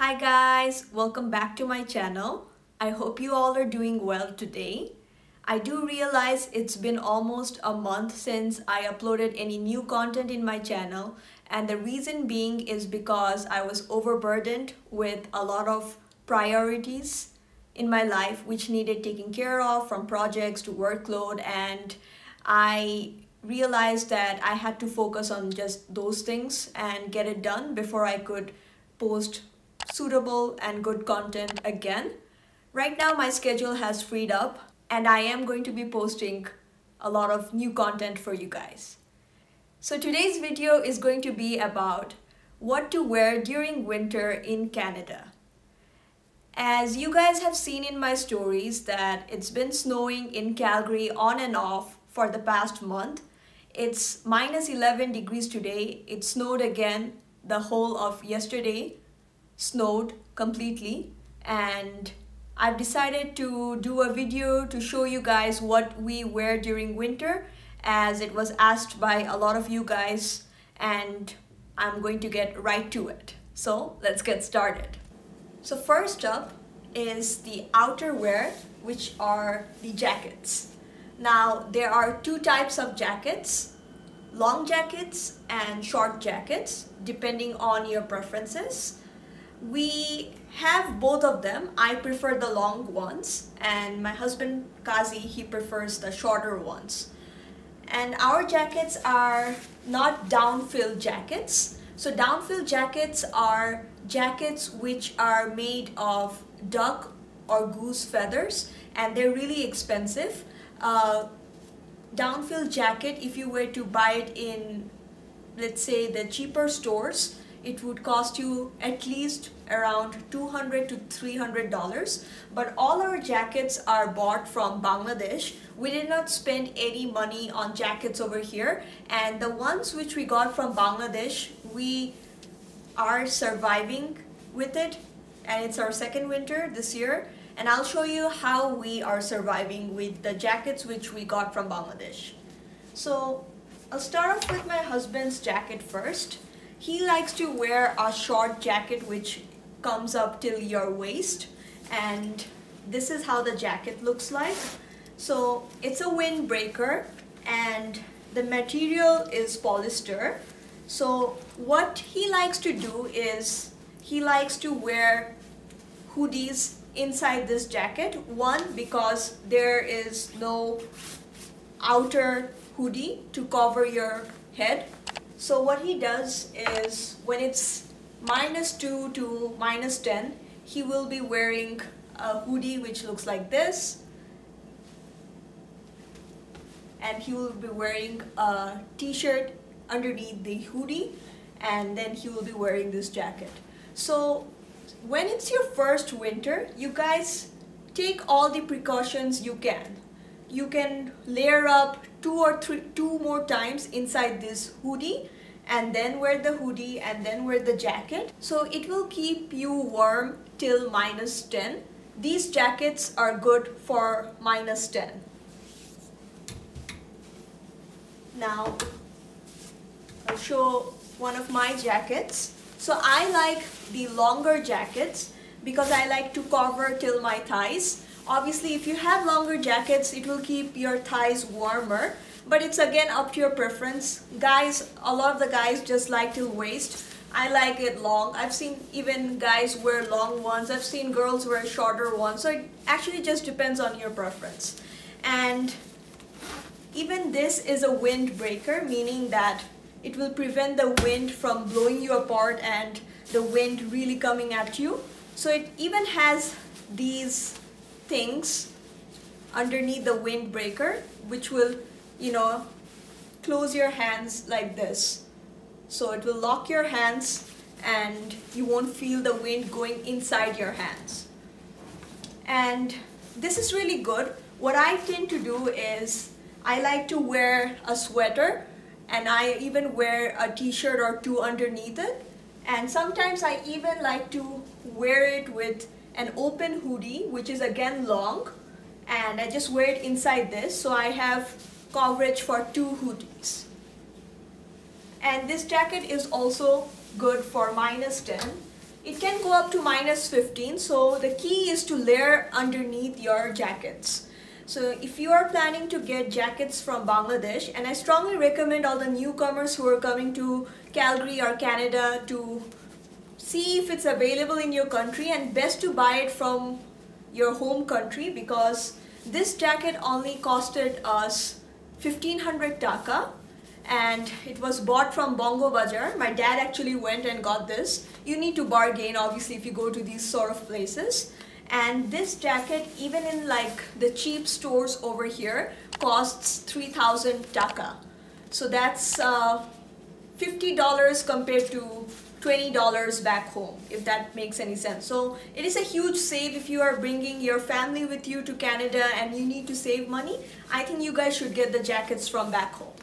Hi guys, welcome back to my channel. I hope you all are doing well today. I do realize it's been almost a month since I uploaded any new content in my channel and the reason being is because I was overburdened with a lot of priorities in my life which needed taking care of from projects to workload and I realized that I had to focus on just those things and get it done before I could post suitable and good content again. Right now my schedule has freed up and I am going to be posting a lot of new content for you guys. So today's video is going to be about what to wear during winter in Canada. As you guys have seen in my stories that it's been snowing in Calgary on and off for the past month. It's minus 11 degrees today. It snowed again the whole of yesterday snowed completely and I've decided to do a video to show you guys what we wear during winter as it was asked by a lot of you guys and I'm going to get right to it. So let's get started. So first up is the outerwear which are the jackets. Now there are two types of jackets long jackets and short jackets depending on your preferences we have both of them. I prefer the long ones and my husband Kazi, he prefers the shorter ones. And our jackets are not down-filled jackets. So down-filled jackets are jackets which are made of duck or goose feathers and they're really expensive. Uh, down-filled jacket, if you were to buy it in, let's say, the cheaper stores, it would cost you at least around 200 to 300 dollars. But all our jackets are bought from Bangladesh. We did not spend any money on jackets over here. And the ones which we got from Bangladesh we are surviving with it. And it's our second winter this year. And I'll show you how we are surviving with the jackets which we got from Bangladesh. So I'll start off with my husband's jacket first. He likes to wear a short jacket which comes up till your waist and this is how the jacket looks like. So it's a windbreaker and the material is polyester. So what he likes to do is he likes to wear hoodies inside this jacket. One, because there is no outer hoodie to cover your head so what he does is when it's minus 2 to minus 10, he will be wearing a hoodie which looks like this. And he will be wearing a t-shirt underneath the hoodie and then he will be wearing this jacket. So when it's your first winter, you guys take all the precautions you can. You can layer up two or three, two more times inside this hoodie and then wear the hoodie and then wear the jacket. So it will keep you warm till minus 10. These jackets are good for minus 10. Now, I'll show one of my jackets. So I like the longer jackets because I like to cover till my thighs. Obviously, if you have longer jackets, it will keep your thighs warmer. But it's again up to your preference. Guys, a lot of the guys just like till waist. I like it long. I've seen even guys wear long ones. I've seen girls wear shorter ones. So it actually just depends on your preference. And even this is a windbreaker, meaning that it will prevent the wind from blowing you apart and the wind really coming at you. So it even has these things underneath the windbreaker which will you know close your hands like this. So it will lock your hands and you won't feel the wind going inside your hands. And this is really good. What I tend to do is I like to wear a sweater and I even wear a t-shirt or two underneath it. And sometimes I even like to wear it with an open hoodie which is again long. And I just wear it inside this. So I have coverage for two hoodies. And this jacket is also good for minus 10 it can go up to minus 15 so the key is to layer underneath your jackets. So if you are planning to get jackets from Bangladesh and I strongly recommend all the newcomers who are coming to Calgary or Canada to see if it's available in your country and best to buy it from your home country because this jacket only costed us 1500 taka and it was bought from Bongo Bazaar. My dad actually went and got this. You need to bargain obviously if you go to these sort of places. And this jacket, even in like the cheap stores over here, costs 3000 taka. So that's uh, $50 compared to $20 back home, if that makes any sense. So it is a huge save if you are bringing your family with you to Canada and you need to save money. I think you guys should get the jackets from back home.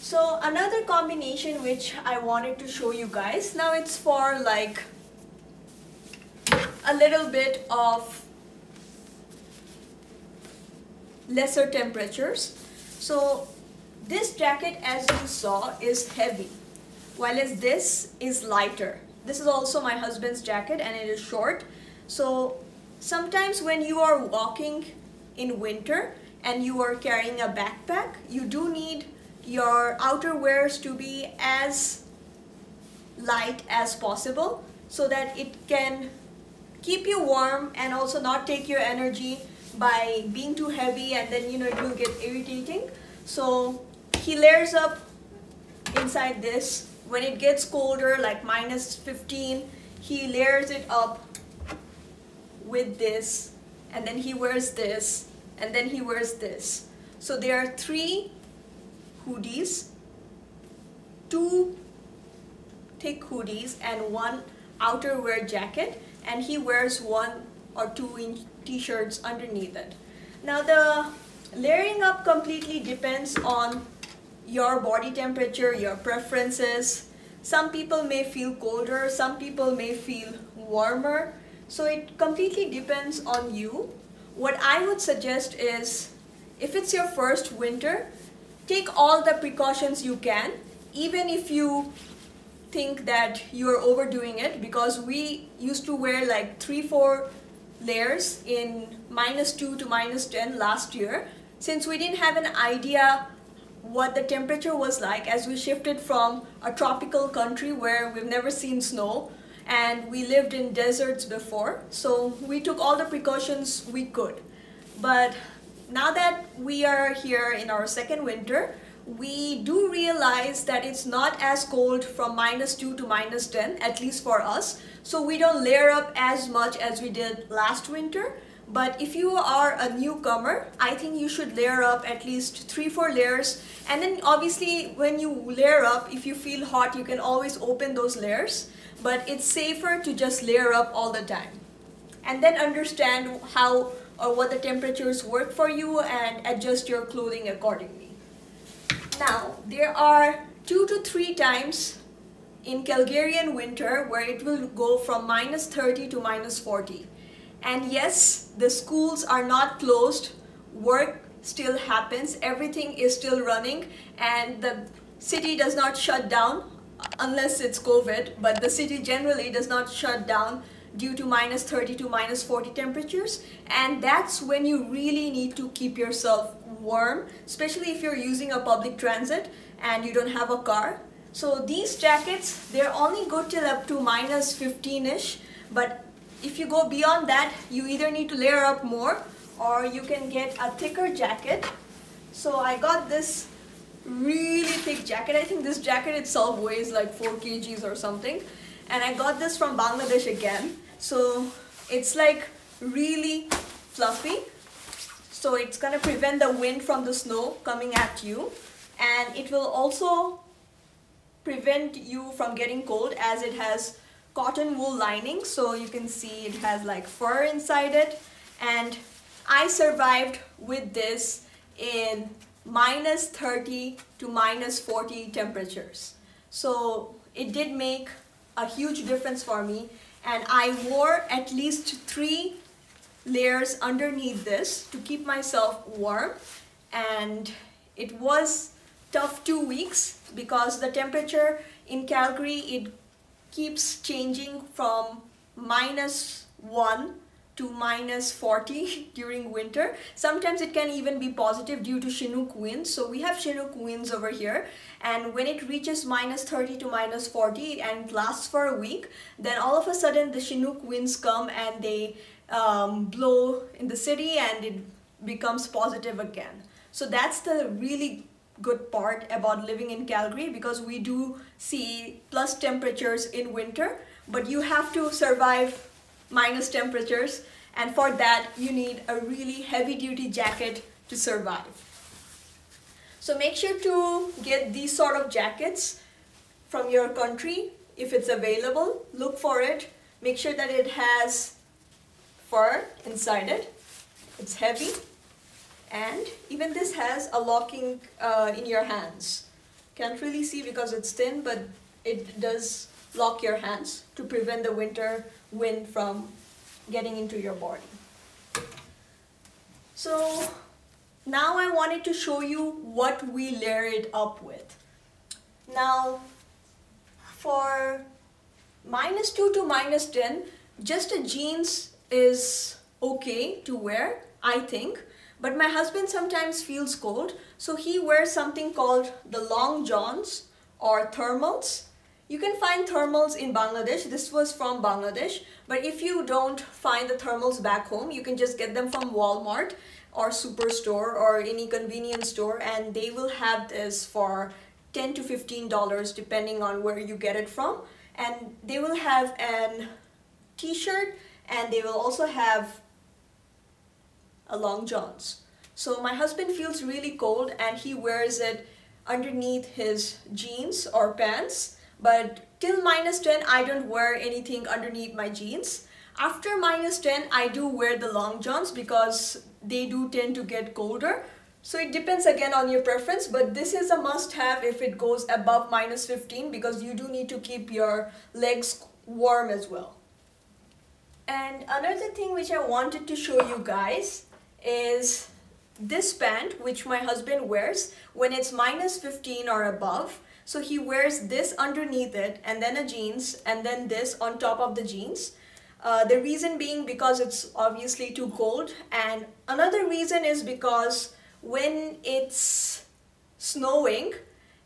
So another combination which I wanted to show you guys, now it's for like a little bit of lesser temperatures. So this jacket as you saw is heavy, while as this is lighter. This is also my husband's jacket and it is short. So sometimes when you are walking in winter and you are carrying a backpack, you do need your outer wears to be as light as possible so that it can keep you warm and also not take your energy by being too heavy and then you know it will get irritating so he layers up inside this when it gets colder like minus 15 he layers it up with this and then he wears this and then he wears this so there are three hoodies, two thick hoodies and one outerwear jacket and he wears one or two inch t-shirts underneath it. Now the layering up completely depends on your body temperature, your preferences. Some people may feel colder, some people may feel warmer. So it completely depends on you. What I would suggest is if it's your first winter, take all the precautions you can, even if you think that you're overdoing it because we used to wear like three, four layers in minus 2 to minus 10 last year. Since we didn't have an idea what the temperature was like as we shifted from a tropical country where we've never seen snow and we lived in deserts before. So we took all the precautions we could. But now that we are here in our second winter, we do realize that it's not as cold from minus 2 to minus 10, at least for us. So we don't layer up as much as we did last winter. But if you are a newcomer, I think you should layer up at least 3-4 layers. And then obviously when you layer up, if you feel hot, you can always open those layers. But it's safer to just layer up all the time. And then understand how or what the temperatures work for you and adjust your clothing accordingly. Now, there are two to three times in Calgarian winter where it will go from minus 30 to minus 40. And yes, the schools are not closed, work still happens, everything is still running. And the city does not shut down unless it's COVID, but the city generally does not shut down due to minus 30 to minus 40 temperatures. And that's when you really need to keep yourself warm especially if you're using a public transit and you don't have a car. So these jackets they're only good till up to minus 15ish but if you go beyond that you either need to layer up more or you can get a thicker jacket. So I got this really thick jacket. I think this jacket itself weighs like 4 kgs or something. And I got this from Bangladesh again. So it's like really fluffy. So it's gonna prevent the wind from the snow coming at you. And it will also prevent you from getting cold as it has cotton wool lining so you can see it has like fur inside it. And I survived with this in minus 30 to minus 40 temperatures. So it did make a huge difference for me and I wore at least three layers underneath this to keep myself warm. And it was tough two weeks because the temperature in Calgary it keeps changing from minus 1 to minus 40 during winter. Sometimes it can even be positive due to Chinook winds. So we have Chinook winds over here and when it reaches minus 30 to minus 40 and lasts for a week, then all of a sudden the Chinook winds come and they um, blow in the city and it becomes positive again. So that's the really good part about living in Calgary because we do see plus temperatures in winter, but you have to survive minus temperatures and for that you need a really heavy duty jacket to survive. So make sure to get these sort of jackets from your country if it's available. Look for it. Make sure that it has fur inside it. It's heavy and even this has a locking uh, in your hands. Can't really see because it's thin but it does lock your hands to prevent the winter wind from getting into your body. So now I wanted to show you what we layer it up with. Now for minus 2 to minus 10, just a jeans is okay to wear, I think. But my husband sometimes feels cold, so he wears something called the long johns or thermals. You can find thermals in Bangladesh. This was from Bangladesh. But if you don't find the thermals back home, you can just get them from Walmart or Superstore or any convenience store and they will have this for 10 to 15 dollars depending on where you get it from and they will have an t-shirt and they will also have a long johns so my husband feels really cold and he wears it underneath his jeans or pants but till minus 10 I don't wear anything underneath my jeans. After minus 10 I do wear the long johns because they do tend to get colder. So it depends again on your preference but this is a must have if it goes above minus 15 because you do need to keep your legs warm as well. And another thing which I wanted to show you guys is this band, which my husband wears when it's minus 15 or above so he wears this underneath it and then a jeans and then this on top of the jeans. Uh, the reason being because it's obviously too cold and another reason is because when it's snowing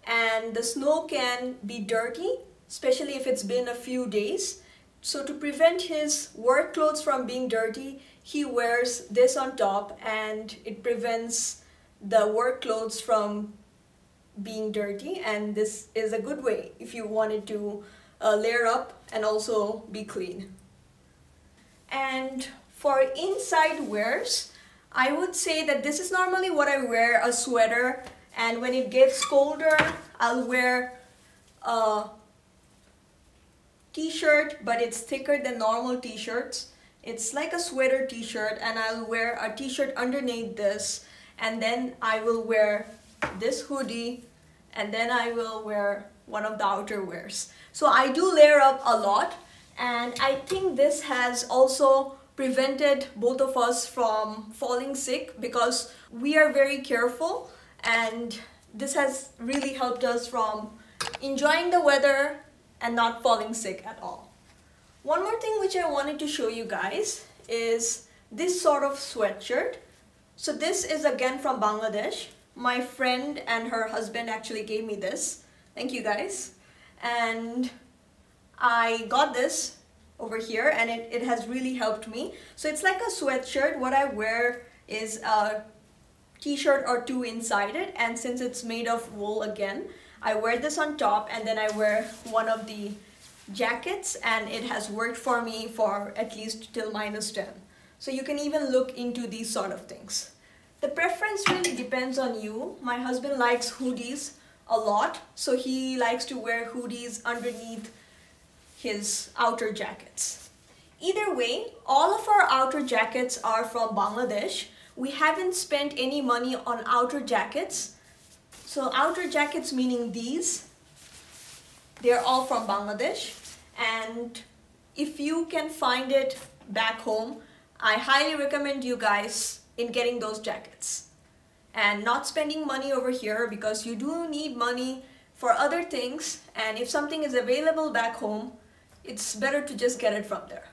and the snow can be dirty especially if it's been a few days so to prevent his work clothes from being dirty he wears this on top and it prevents the work clothes from being dirty and this is a good way if you wanted to uh, layer up and also be clean. And for inside wears, I would say that this is normally what I wear, a sweater, and when it gets colder, I'll wear a t-shirt, but it's thicker than normal t-shirts. It's like a sweater t-shirt and I'll wear a t-shirt underneath this and then I will wear this hoodie and then I will wear one of the outer wears. So I do layer up a lot and I think this has also prevented both of us from falling sick because we are very careful and this has really helped us from enjoying the weather and not falling sick at all. One more thing which I wanted to show you guys is this sort of sweatshirt. So this is again from Bangladesh my friend and her husband actually gave me this. Thank you guys. And I got this over here and it, it has really helped me. So it's like a sweatshirt. What I wear is a t-shirt or two inside it and since it's made of wool again, I wear this on top and then I wear one of the jackets and it has worked for me for at least till minus 10. So you can even look into these sort of things. The preference really depends on you. My husband likes hoodies a lot, so he likes to wear hoodies underneath his outer jackets. Either way, all of our outer jackets are from Bangladesh. We haven't spent any money on outer jackets. So outer jackets meaning these, they're all from Bangladesh. And if you can find it back home, I highly recommend you guys in getting those jackets and not spending money over here because you do need money for other things and if something is available back home it's better to just get it from there.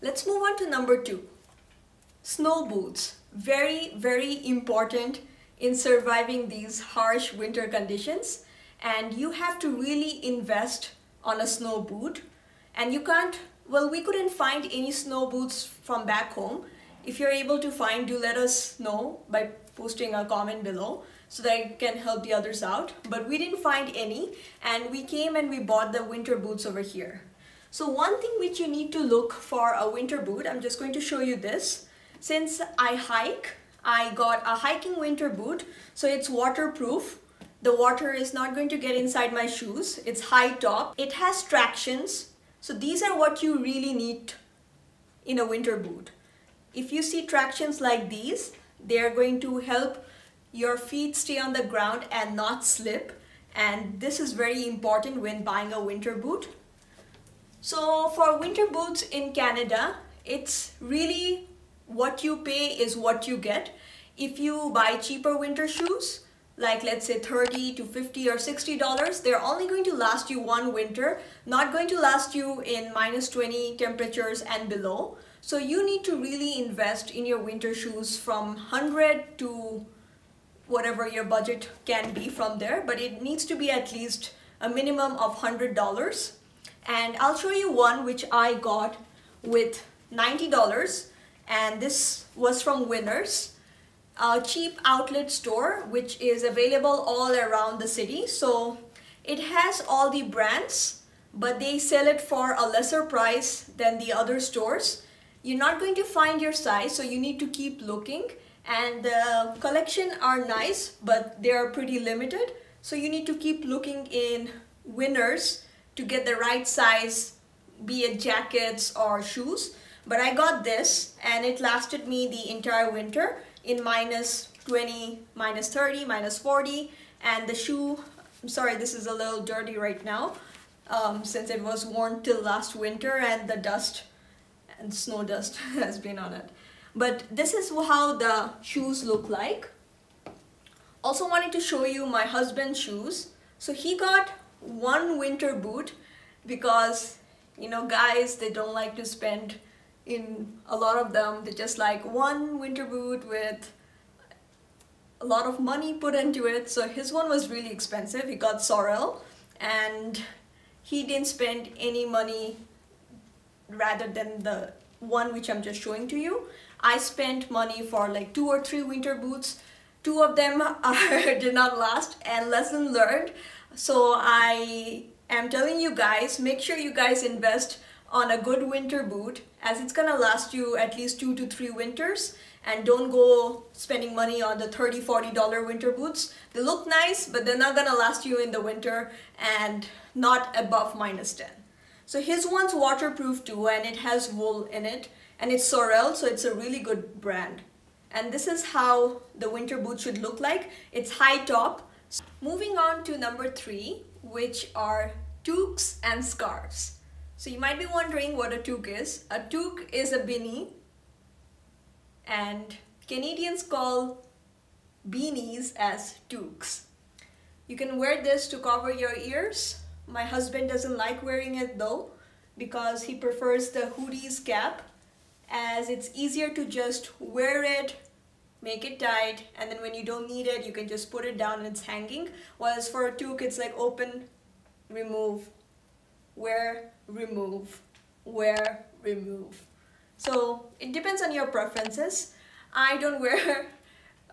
Let's move on to number two. Snow boots. Very, very important in surviving these harsh winter conditions. And you have to really invest on a snow boot. And you can't, well, we couldn't find any snow boots from back home. If you're able to find, do let us know by posting a comment below so that I can help the others out. But we didn't find any and we came and we bought the winter boots over here. So one thing which you need to look for a winter boot, I'm just going to show you this. Since I hike, I got a hiking winter boot. So it's waterproof. The water is not going to get inside my shoes. It's high top. It has tractions. So these are what you really need in a winter boot. If you see tractions like these, they are going to help your feet stay on the ground and not slip. And this is very important when buying a winter boot. So for winter boots in Canada, it's really what you pay is what you get. If you buy cheaper winter shoes, like let's say 30 to 50 or 60 dollars they're only going to last you one winter not going to last you in minus 20 temperatures and below. So you need to really invest in your winter shoes from 100 to whatever your budget can be from there but it needs to be at least a minimum of hundred dollars. And I'll show you one which I got with $90 and this was from Winners a cheap outlet store which is available all around the city. So it has all the brands but they sell it for a lesser price than the other stores. You're not going to find your size so you need to keep looking. And the collection are nice but they are pretty limited. So you need to keep looking in winners to get the right size, be it jackets or shoes. But I got this and it lasted me the entire winter in minus 20, minus 30, minus 40. And the shoe, I'm sorry, this is a little dirty right now um, since it was worn till last winter and the dust and snow dust has been on it. But this is how the shoes look like. Also wanted to show you my husband's shoes. So he got one winter boot because you know guys they don't like to spend in a lot of them they just like one winter boot with a lot of money put into it. So his one was really expensive. He got Sorel and he didn't spend any money rather than the one which I'm just showing to you. I spent money for like two or three winter boots. Two of them did not last and lesson learned. So I am telling you guys, make sure you guys invest on a good winter boot as it's gonna last you at least two to three winters. And don't go spending money on the 30 40 dollar winter boots. They look nice but they're not gonna last you in the winter and not above minus 10 so his one's waterproof too and it has wool in it. And it's Sorel so it's a really good brand. And this is how the winter boot should look like. It's high top. Moving on to number three, which are toques and scarves. So you might be wondering what a toque is. A toque is a beanie and Canadians call beanies as toques. You can wear this to cover your ears. My husband doesn't like wearing it though because he prefers the hoodies cap as it's easier to just wear it make it tight and then when you don't need it you can just put it down and it's hanging whereas for a toque it's like open remove wear remove wear remove. So it depends on your preferences. I don't wear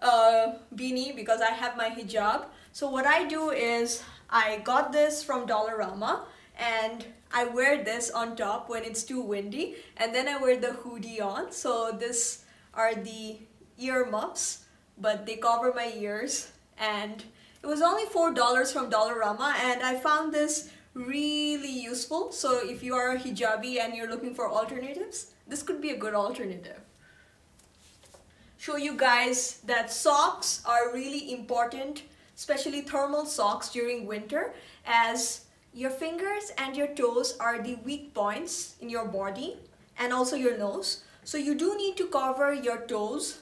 a beanie because I have my hijab. So what I do is I got this from Dollarama and I wear this on top when it's too windy and then I wear the hoodie on. So this are the ear muffs, but they cover my ears. And it was only $4 from Dollarama and I found this really useful. So if you are a hijabi and you're looking for alternatives, this could be a good alternative. Show you guys that socks are really important, especially thermal socks during winter as your fingers and your toes are the weak points in your body and also your nose. So you do need to cover your toes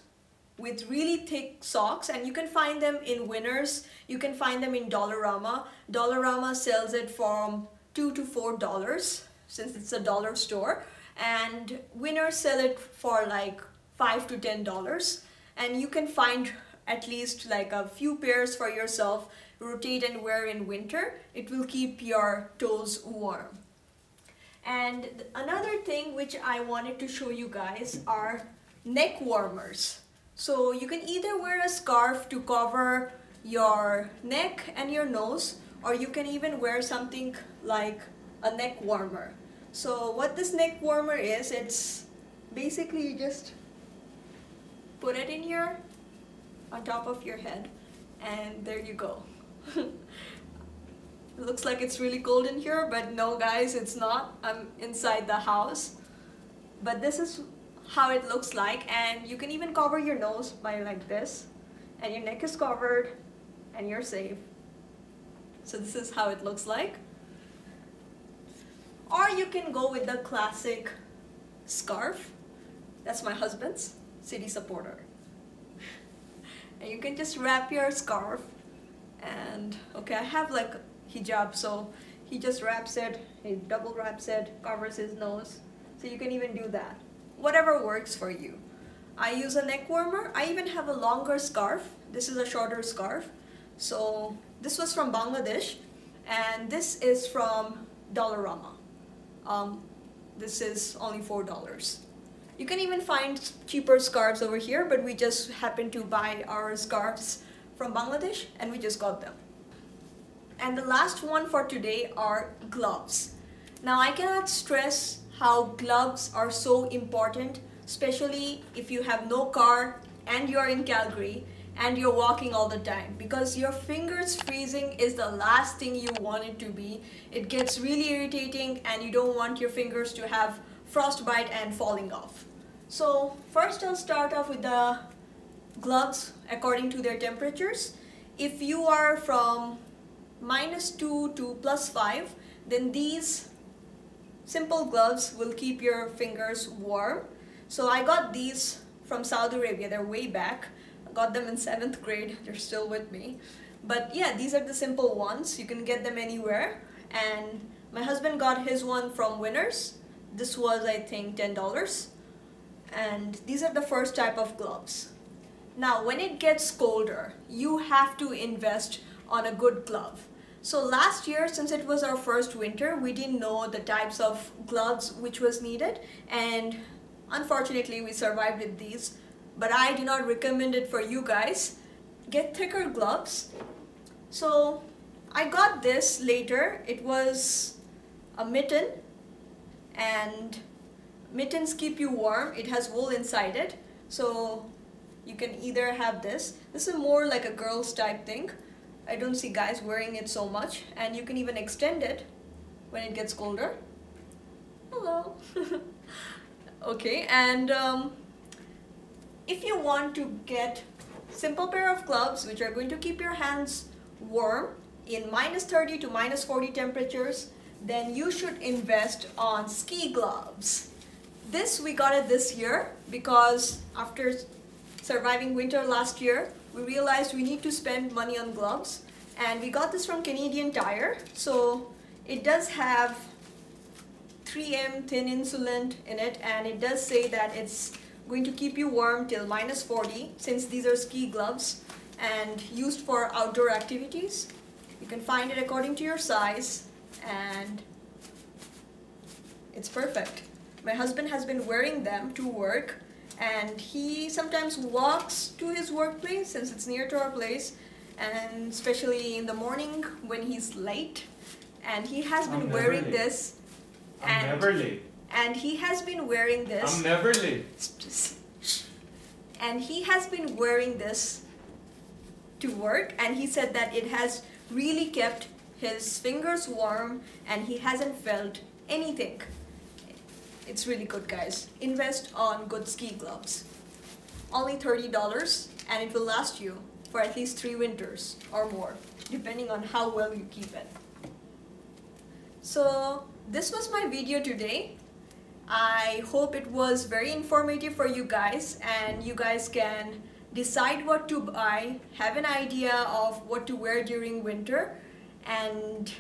with really thick socks and you can find them in Winners. You can find them in Dollarama. Dollarama sells it from two to four dollars. since it's a dollar store and winners sell it for like five to ten dollars and you can find at least like a few pairs for yourself rotate and wear in winter it will keep your toes warm and another thing which I wanted to show you guys are neck warmers so you can either wear a scarf to cover your neck and your nose or you can even wear something like a neck warmer. So what this neck warmer is it's basically you just put it in here on top of your head and there you go. It looks like it's really cold in here but no guys it's not. I'm inside the house. But this is how it looks like and you can even cover your nose by like this and your neck is covered and you're safe. So this is how it looks like. Or you can go with the classic scarf. That's my husband's city supporter. And you can just wrap your scarf and okay I have like hijab so he just wraps it he double wraps it covers his nose. So you can even do that whatever works for you. I use a neck warmer. I even have a longer scarf. This is a shorter scarf. So this was from Bangladesh and this is from Dollarama. Um, this is only four dollars. You can even find cheaper scarves over here but we just happened to buy our scarves from Bangladesh and we just got them. And the last one for today are gloves. Now I cannot stress how gloves are so important especially if you have no car and you're in Calgary and you're walking all the time. Because your fingers freezing is the last thing you want it to be. It gets really irritating and you don't want your fingers to have frostbite and falling off. So first I'll start off with the gloves according to their temperatures. If you are from minus 2 to plus 5 then these simple gloves will keep your fingers warm. So I got these from Saudi Arabia. They're way back. I got them in 7th grade. They're still with me. But yeah these are the simple ones. You can get them anywhere. And my husband got his one from Winners. This was I think $10 and these are the first type of gloves. Now when it gets colder you have to invest on a good glove so last year, since it was our first winter, we didn't know the types of gloves which was needed and unfortunately we survived with these. But I do not recommend it for you guys. Get thicker gloves. So I got this later. It was a mitten and mittens keep you warm. It has wool inside it. So you can either have this. This is more like a girl's type thing I don't see guys wearing it so much and you can even extend it when it gets colder. Hello. okay, and um, if you want to get simple pair of gloves which are going to keep your hands warm in minus 30 to minus 40 temperatures, then you should invest on ski gloves. This we got it this year because after surviving winter last year, we realized we need to spend money on gloves. And we got this from Canadian Tire. So it does have 3M Thinsulate in it and it does say that it's going to keep you warm till minus 40 since these are ski gloves and used for outdoor activities. You can find it according to your size and it's perfect. My husband has been wearing them to work and he sometimes walks to his workplace since it's near to our place and especially in the morning when he's late. And he has been wearing late. this I'm and, never late. and he has been wearing this I'm never late. And he has been wearing this to work and he said that it has really kept his fingers warm and he hasn't felt anything it's really good guys. Invest on good ski gloves. Only $30 and it will last you for at least three winters or more, depending on how well you keep it. So this was my video today. I hope it was very informative for you guys and you guys can decide what to buy, have an idea of what to wear during winter and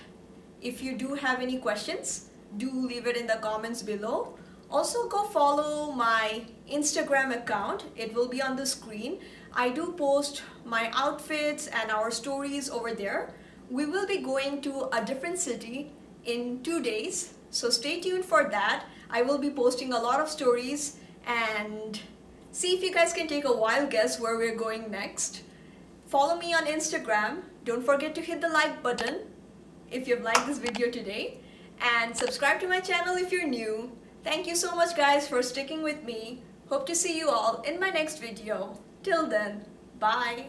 if you do have any questions, do leave it in the comments below. Also go follow my Instagram account. It will be on the screen. I do post my outfits and our stories over there. We will be going to a different city in two days. So stay tuned for that. I will be posting a lot of stories and see if you guys can take a wild guess where we're going next. Follow me on Instagram. Don't forget to hit the like button if you've liked this video today and subscribe to my channel if you're new. Thank you so much guys for sticking with me. Hope to see you all in my next video. Till then, bye.